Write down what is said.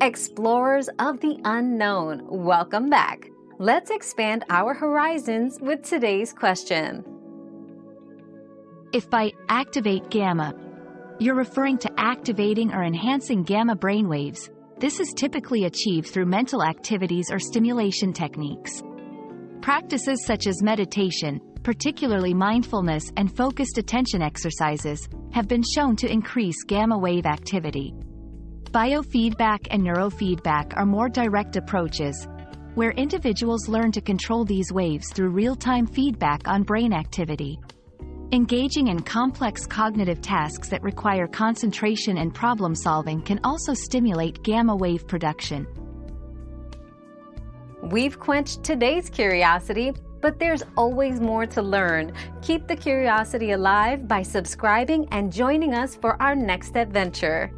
Explorers of the unknown, welcome back. Let's expand our horizons with today's question. If by activate gamma, you're referring to activating or enhancing gamma brainwaves, this is typically achieved through mental activities or stimulation techniques. Practices such as meditation, particularly mindfulness and focused attention exercises, have been shown to increase gamma wave activity. Biofeedback and neurofeedback are more direct approaches, where individuals learn to control these waves through real-time feedback on brain activity. Engaging in complex cognitive tasks that require concentration and problem solving can also stimulate gamma wave production. We've quenched today's curiosity, but there's always more to learn. Keep the curiosity alive by subscribing and joining us for our next adventure.